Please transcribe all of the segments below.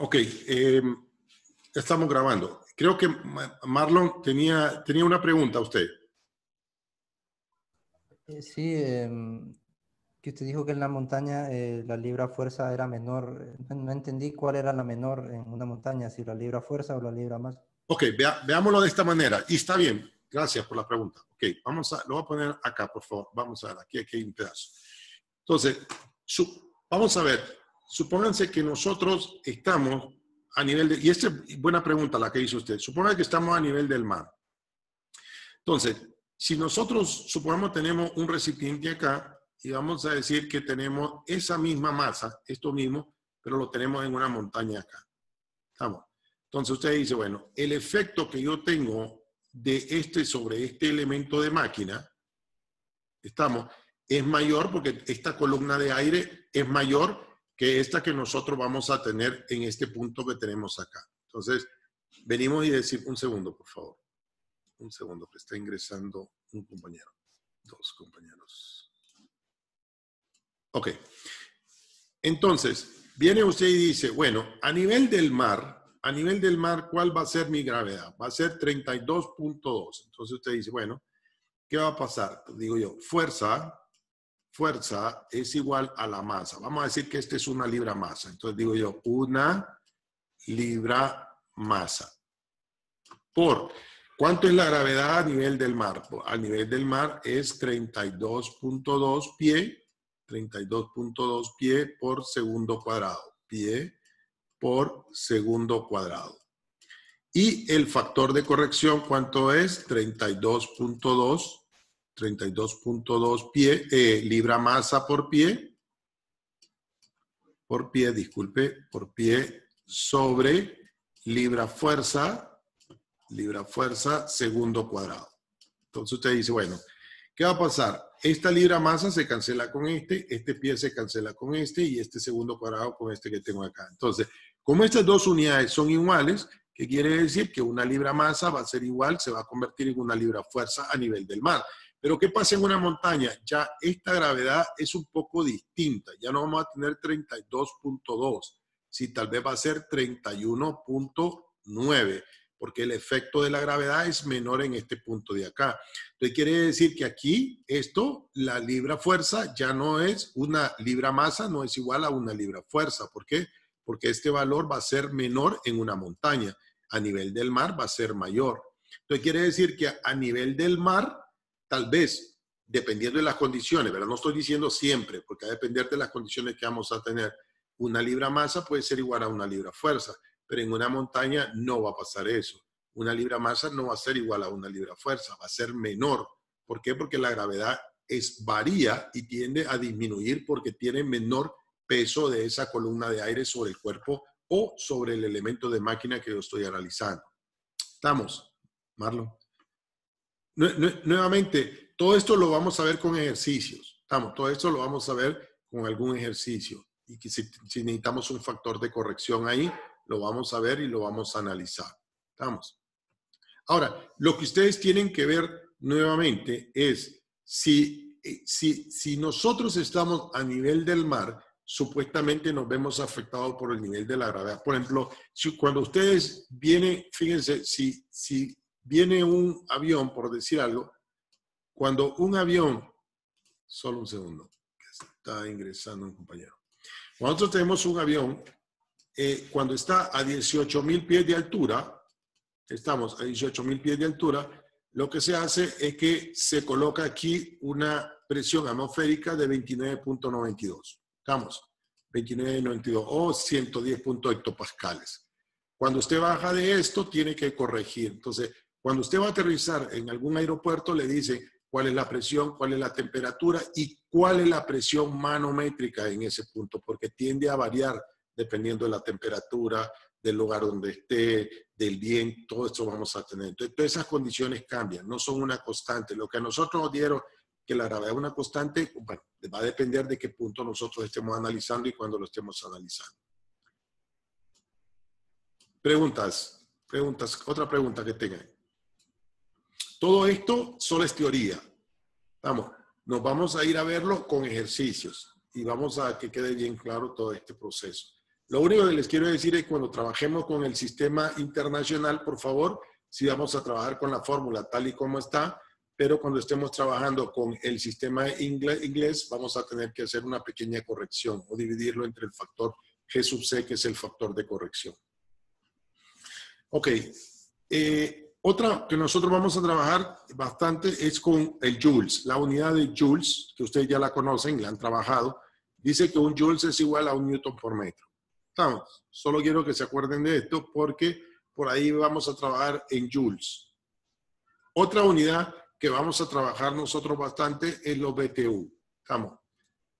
Ok, eh, estamos grabando. Creo que Marlon tenía, tenía una pregunta a usted. Eh, sí, em, que usted dijo que en la montaña eh, la libra fuerza era menor. No, entendí cuál era la menor en una montaña, si la libra fuerza o la libra más. Ok, veámoslo de esta manera. Y está bien, gracias por la pregunta. Ok, vamos a, lo voy a poner acá, por favor. Vamos a ver, aquí, aquí hay un pedazo. Entonces, vamos a ver, supónganse que nosotros estamos a nivel de, y esta es buena pregunta la que hizo usted, suponga que estamos a nivel del mar. Entonces, si nosotros, supongamos, tenemos un recipiente acá y vamos a decir que tenemos esa misma masa, esto mismo, pero lo tenemos en una montaña acá. ¿Estamos? Entonces usted dice, bueno, el efecto que yo tengo de este sobre este elemento de máquina, estamos, es mayor porque esta columna de aire es mayor que esta que nosotros vamos a tener en este punto que tenemos acá. Entonces, venimos y decir, un segundo, por favor. Un segundo, que está ingresando un compañero. Dos compañeros. Ok. Entonces, viene usted y dice, bueno, a nivel del mar, a nivel del mar, ¿cuál va a ser mi gravedad? Va a ser 32.2. Entonces usted dice, bueno, ¿qué va a pasar? Digo yo, fuerza fuerza es igual a la masa. Vamos a decir que esta es una libra masa. Entonces digo yo, una libra masa. Por, ¿cuánto es la gravedad a nivel del mar? A nivel del mar es 32.2 pie, 32.2 pie por segundo cuadrado. Pie por segundo cuadrado. Y el factor de corrección, ¿cuánto es? 32.2 32.2 pie, eh, libra masa por pie, por pie, disculpe, por pie sobre libra fuerza, libra fuerza segundo cuadrado. Entonces usted dice, bueno, ¿qué va a pasar? Esta libra masa se cancela con este, este pie se cancela con este y este segundo cuadrado con este que tengo acá. Entonces, como estas dos unidades son iguales, ¿qué quiere decir? Que una libra masa va a ser igual, se va a convertir en una libra fuerza a nivel del mar. Pero ¿qué pasa en una montaña? Ya esta gravedad es un poco distinta. Ya no vamos a tener 32.2, si tal vez va a ser 31.9, porque el efecto de la gravedad es menor en este punto de acá. Entonces quiere decir que aquí esto, la libra fuerza ya no es una libra masa, no es igual a una libra fuerza. ¿Por qué? Porque este valor va a ser menor en una montaña. A nivel del mar va a ser mayor. Entonces quiere decir que a nivel del mar tal vez, dependiendo de las condiciones, pero no estoy diciendo siempre, porque a depender de las condiciones que vamos a tener, una libra masa puede ser igual a una libra fuerza, pero en una montaña no va a pasar eso. Una libra masa no va a ser igual a una libra fuerza, va a ser menor. ¿Por qué? Porque la gravedad es varía y tiende a disminuir porque tiene menor peso de esa columna de aire sobre el cuerpo o sobre el elemento de máquina que yo estoy analizando. ¿Estamos, Marlon? Nuevamente, todo esto lo vamos a ver con ejercicios. Estamos, todo esto lo vamos a ver con algún ejercicio. Y que si, necesitamos un factor de corrección ahí, lo vamos a ver y lo vamos a analizar. Estamos. Ahora, lo que ustedes tienen que ver nuevamente es si, eh, si, si nosotros estamos a nivel del mar, supuestamente nos vemos afectados por el nivel de la gravedad. Por ejemplo, cuando ustedes vienen, fíjense, si, si viene un avión, por decir algo, cuando un avión, solo un segundo, que está ingresando un compañero. Cuando nosotros tenemos un avión, eh, cuando está a 18 mil pies de altura, estamos a 18 mil pies de altura, lo que se hace es que se coloca aquí una presión atmosférica de 29.92. Estamos, 29.92 o 110 hectopascales. Cuando usted baja de esto, tiene que corregir. Entonces, cuando usted va a aterrizar en algún aeropuerto, le dice cuál es la presión, cuál es la temperatura y cuál es la presión manométrica en ese punto, porque tiende a variar dependiendo de la temperatura, del lugar donde esté, del viento, todo esto vamos a tener. Entonces, todas esas condiciones cambian, no son una constante. Lo que a nosotros nos dieron que la gravedad es una constante, bueno, va a depender de qué punto nosotros estemos analizando y cuándo lo estemos analizando. Preguntas, preguntas, otra pregunta que tengan. Todo esto solo es teoría. Vamos, nos vamos a ir a verlo con ejercicios y vamos a que quede bien claro todo este proceso. Lo único que les quiero decir es cuando trabajemos con el sistema internacional, por favor, si vamos a trabajar con la fórmula tal y como está, pero cuando estemos trabajando con el sistema inglés, vamos a tener que hacer una pequeña corrección o dividirlo entre el factor G sub C, que es el factor de corrección. Ok. Eh, otra que nosotros vamos a trabajar bastante es con el Joules, la unidad de Joules, que ustedes ya la conocen, la han trabajado. Dice que un Joules es igual a un Newton por metro. Estamos. Solo quiero que se acuerden de esto porque por ahí vamos a trabajar en Joules. Otra unidad que vamos a trabajar nosotros bastante es los BTU. Estamos.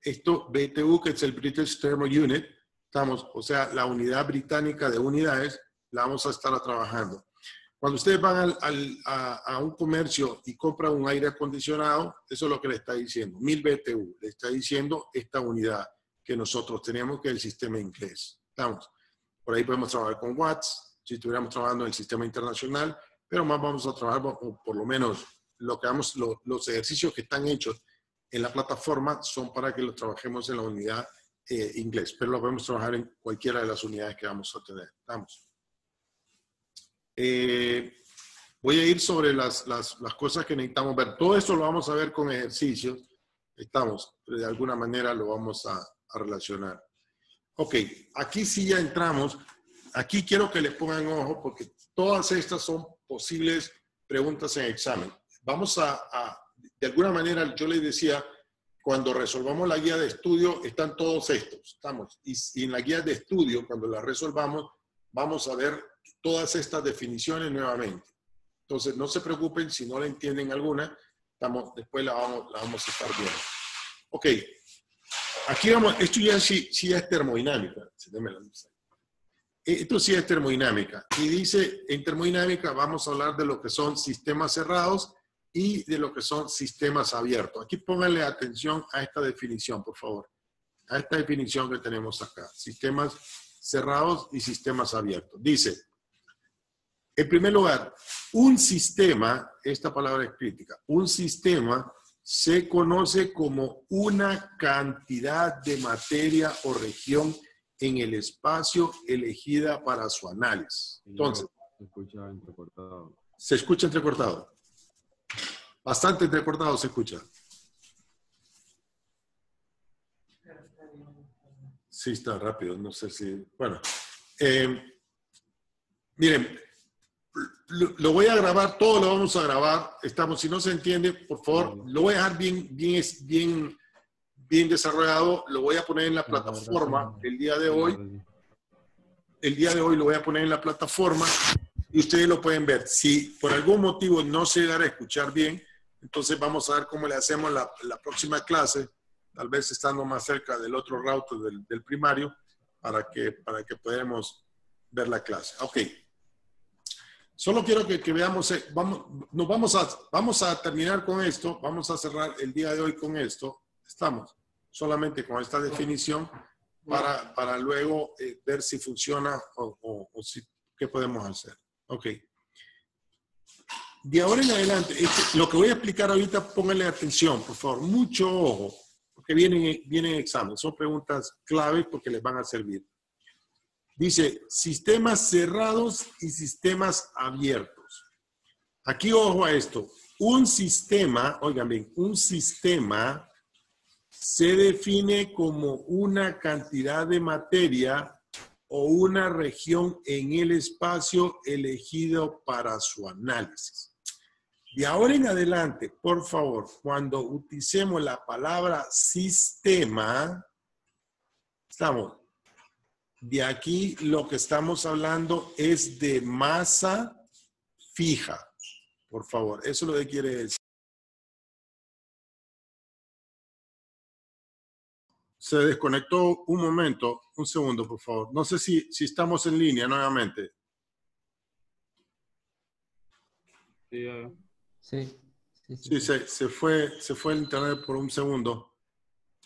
Esto, BTU, que es el British Thermal Unit, estamos, o sea, la unidad británica de unidades, la vamos a estar trabajando. Cuando ustedes van a, un comercio y compran un aire acondicionado, eso es lo que le está diciendo, 1000 BTU, le está diciendo esta unidad que nosotros tenemos, que es el sistema inglés. Estamos. Por ahí podemos trabajar con watts, si estuviéramos trabajando en el sistema internacional, pero más vamos a trabajar, por lo menos lo que vamos, los ejercicios que están hechos en la plataforma son para que los trabajemos en la unidad eh, inglés, pero lo podemos trabajar en cualquiera de las unidades que vamos a tener. Vamos. Eh, voy a ir sobre las, las, las, cosas que necesitamos ver. Todo esto lo vamos a ver con ejercicios. Estamos, de alguna manera lo vamos a, a relacionar. Ok, aquí sí ya entramos. Aquí quiero que le pongan ojo porque todas estas son posibles preguntas en examen vamos a, de alguna manera, yo les decía, cuando resolvamos la guía de estudio, están todos estos, estamos, y, en la guía de estudio, cuando la resolvamos, vamos a ver todas estas definiciones nuevamente. Entonces, no se preocupen si no la entienden alguna, estamos, después la vamos, la vamos a estar viendo. Ok, aquí vamos, esto ya sí, sí es termodinámica. Esto sí es termodinámica. Y dice, en termodinámica vamos a hablar de lo que son sistemas cerrados y de lo que son sistemas abiertos. Aquí pónganle atención a esta definición, por favor. A esta definición que tenemos acá. Sistemas cerrados y sistemas abiertos. Dice, en primer lugar, un sistema, esta palabra es crítica, un sistema se conoce como una cantidad de materia o región en el espacio elegida para su análisis. Entonces, se escucha entrecortado. Se escucha entrecortado. Bastante entrecortado se escucha. Sí, está rápido, no sé si... Bueno, eh, miren, lo, voy a grabar, todo lo vamos a grabar. Estamos, si no se entiende, por favor, lo voy a dejar bien, bien, bien, bien desarrollado. Lo voy a poner en la plataforma el día de hoy. El día de hoy lo voy a poner en la plataforma y ustedes lo pueden ver. Si por algún motivo no se llegara a escuchar bien, entonces vamos a ver cómo le hacemos la, próxima clase, tal vez estando más cerca del otro router del, primario, para que, para que podamos ver la clase. Ok. Solo quiero que, veamos, eh, vamos, nos vamos a, vamos a terminar con esto, vamos a cerrar el día de hoy con esto. Estamos solamente con esta definición para, para luego eh, ver si funciona o, o si, qué podemos hacer. Ok de ahora en adelante, lo que voy a explicar ahorita, pónganle atención, por favor, mucho ojo, porque vienen, vienen exámenes, son preguntas claves porque les van a servir. Dice, sistemas cerrados y sistemas abiertos. Aquí ojo a esto. Un sistema, oigan bien, un sistema se define como una cantidad de materia o una región en el espacio elegido para su análisis. De ahora en adelante, por favor, cuando utilicemos la palabra sistema, estamos, de aquí lo que estamos hablando es de masa fija. Por favor, eso es lo que quiere decir. Se desconectó un momento, un segundo, por favor. No sé si, si estamos en línea nuevamente. Sí, Sí, sí, se, fue, se fue el internet por un segundo.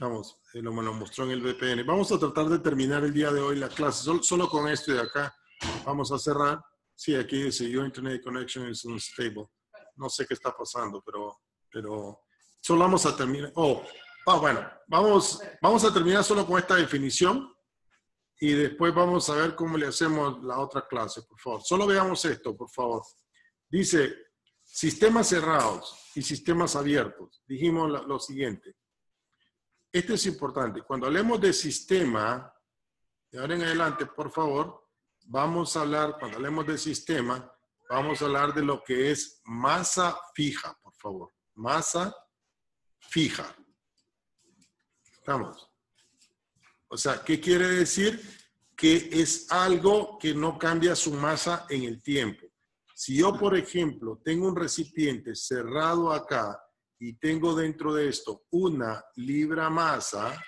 Vamos, eh, lo, me lo mostró en el VPN. Vamos a tratar de terminar el día de hoy la clase. Solo, con esto de acá vamos a cerrar. Sí, aquí dice Your Internet Connection is unstable. No sé qué está pasando, pero, pero solo vamos a terminar. Oh, ah, bueno, vamos, vamos a terminar solo con esta definición y después vamos a ver cómo le hacemos la otra clase, por favor. Solo veamos esto, por favor. Dice, sistemas cerrados y sistemas abiertos. Dijimos lo siguiente. Esto es importante. Cuando hablemos de sistema, de ahora en adelante, por favor, vamos a hablar, cuando hablemos de sistema, vamos a hablar de lo que es masa fija, por favor. Masa fija. ¿Estamos? O sea, ¿qué quiere decir? Que es algo que no cambia su masa en el tiempo. Si yo, por ejemplo, tengo un recipiente cerrado acá y tengo dentro de esto una libra masa,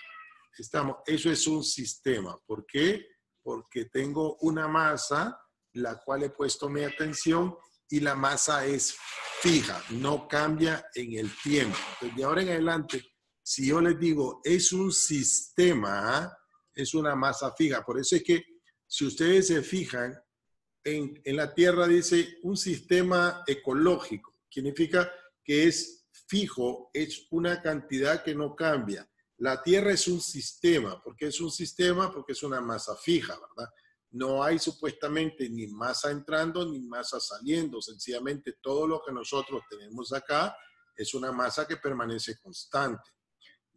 estamos, eso es un sistema. ¿Por qué? Porque tengo una masa la cual he puesto mi atención y la masa es fija, no cambia en el tiempo. de ahora en adelante, si yo les digo, es un sistema, es una masa fija. Por eso es que si ustedes se fijan, en, en la Tierra dice un sistema ecológico. Significa que es fijo, es una cantidad que no cambia. La Tierra es un sistema. ¿Por qué es un sistema? Porque es una masa fija, ¿verdad? No hay supuestamente ni masa entrando ni masa saliendo. Sencillamente todo lo que nosotros tenemos acá es una masa que permanece constante.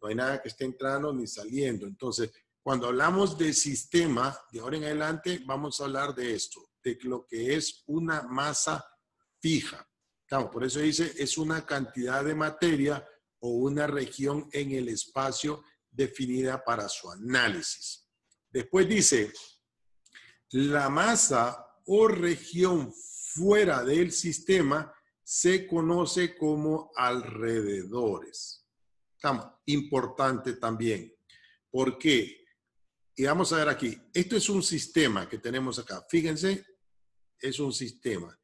No hay nada que esté entrando ni saliendo. Entonces, cuando hablamos de sistema, de ahora en adelante vamos a hablar de esto, de lo que es una masa fija. Por eso dice, es una cantidad de materia o una región en el espacio definida para su análisis. Después dice, la masa o región fuera del sistema se conoce como alrededores importante también. ¿Por qué? Y vamos a ver aquí, esto es un sistema que tenemos acá. Fíjense, es un sistema.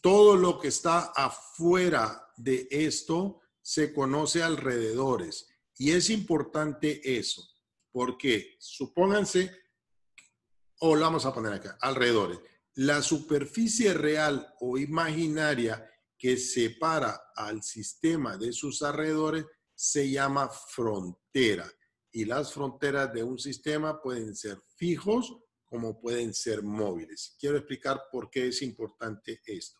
Todo lo que está afuera de esto se conoce alrededores. Y es importante eso. porque Supónganse, o lo vamos a poner acá, alrededores. La superficie real o imaginaria que separa al sistema de sus alrededores se llama frontera. Y las fronteras de un sistema pueden ser fijos como pueden ser móviles. Quiero explicar por qué es importante esto.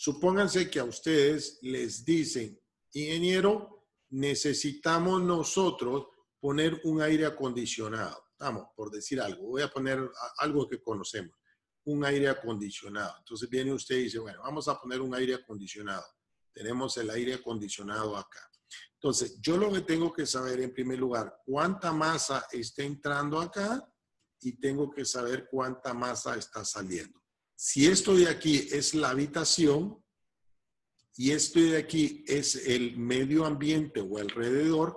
Supónganse que a ustedes les dicen, ingeniero, necesitamos nosotros poner un aire acondicionado. Vamos, por decir algo, voy a poner algo que conocemos, un aire acondicionado. Entonces viene usted y dice, bueno, vamos a poner un aire acondicionado. Tenemos el aire acondicionado acá. Entonces, yo lo que tengo que saber en primer lugar, cuánta masa está entrando acá y tengo que saber cuánta masa está saliendo. Si esto de aquí es la habitación y esto de aquí es el medio ambiente o alrededor,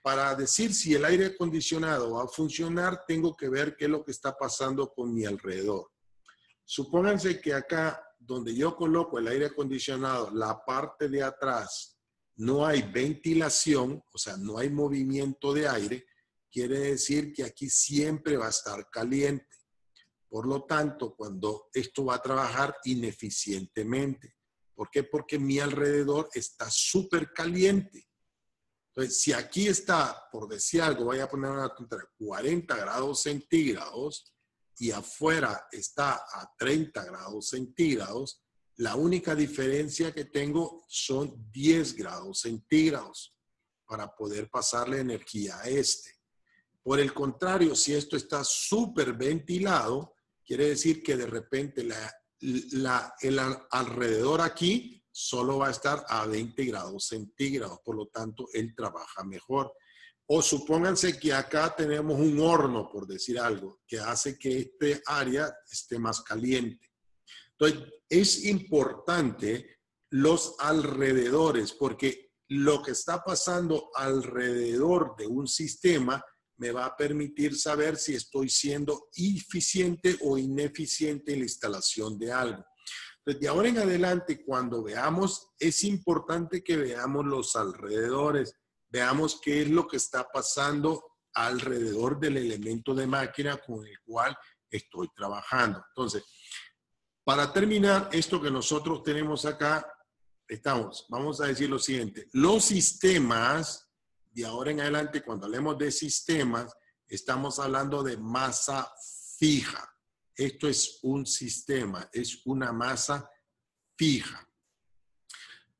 para decir si el aire acondicionado va a funcionar, tengo que ver qué es lo que está pasando con mi alrededor. Supónganse que acá, donde yo coloco el aire acondicionado, la parte de atrás no hay ventilación, o sea, no hay movimiento de aire, quiere decir que aquí siempre va a estar caliente. Por lo tanto, cuando esto va a trabajar ineficientemente. ¿Por qué? Porque mi alrededor está súper caliente. Entonces, si aquí está, por decir algo, voy a poner una temperatura 40 grados centígrados y afuera está a 30 grados centígrados, la única diferencia que tengo son 10 grados centígrados para poder pasarle energía a este. Por el contrario, si esto está súper ventilado, quiere decir que de repente la, el alrededor aquí solo va a estar a 20 grados centígrados, por lo tanto, él trabaja mejor. O supónganse que acá tenemos un horno, por decir algo, que hace que este área esté más caliente. Entonces, es importante los alrededores, porque lo que está pasando alrededor de un sistema me va a permitir saber si estoy siendo eficiente o ineficiente en la instalación de algo. Desde ahora en adelante, cuando veamos, es importante que veamos los alrededores, veamos qué es lo que está pasando alrededor del elemento de máquina con el cual estoy trabajando. Entonces, para terminar, esto que nosotros tenemos acá, estamos, vamos a decir lo siguiente, los sistemas, de ahora en adelante, cuando hablemos de sistemas, Estamos hablando de masa fija. Esto es un sistema, es una masa fija.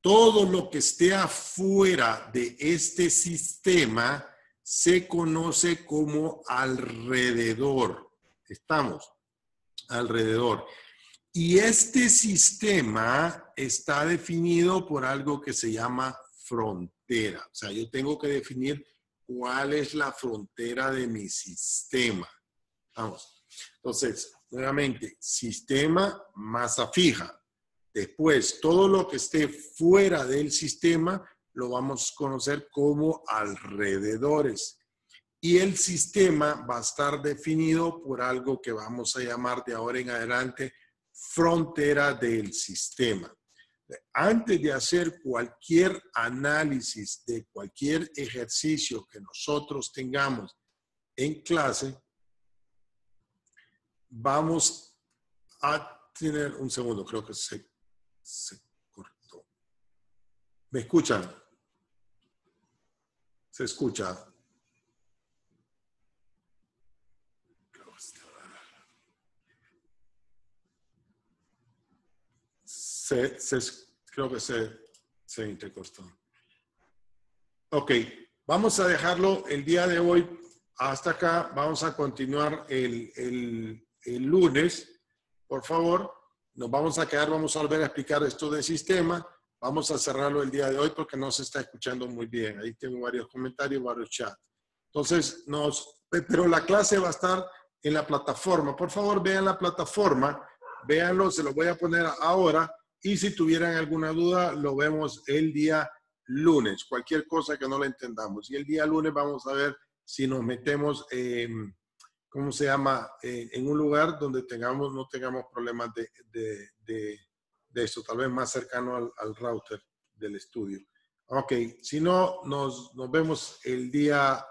Todo lo que esté afuera de este sistema se conoce como alrededor. Estamos alrededor. Y este sistema está definido por algo que se llama frontera. O sea, yo tengo que definir cuál es la frontera de mi sistema. Vamos. Entonces, nuevamente, sistema, masa fija. Después, todo lo que esté fuera del sistema lo vamos a conocer como alrededores. Y el sistema va a estar definido por algo que vamos a llamar de ahora en adelante frontera del sistema. Antes de hacer cualquier análisis de cualquier ejercicio que nosotros tengamos en clase, vamos a tener un segundo, creo que se, cortó. ¿Me escuchan? Se escucha. Creo que se, se intercostó. Ok, vamos a dejarlo el día de hoy hasta acá. Vamos a continuar el, el, el lunes. Por favor, nos vamos a quedar, vamos a volver a explicar esto del sistema. Vamos a cerrarlo el día de hoy porque no se está escuchando muy bien. Ahí tengo varios comentarios, varios chats. Entonces, nos, pero la clase va a estar en la plataforma. Por favor, vean la plataforma, véanlo, se lo voy a poner ahora y si tuvieran alguna duda, lo vemos el día lunes, cualquier cosa que no la entendamos. Y el día lunes vamos a ver si nos metemos, en, ¿cómo se llama?, en un lugar donde tengamos, no tengamos problemas de, de, de, esto, tal vez más cercano al, al, router del estudio. Ok, si no, nos, nos vemos el día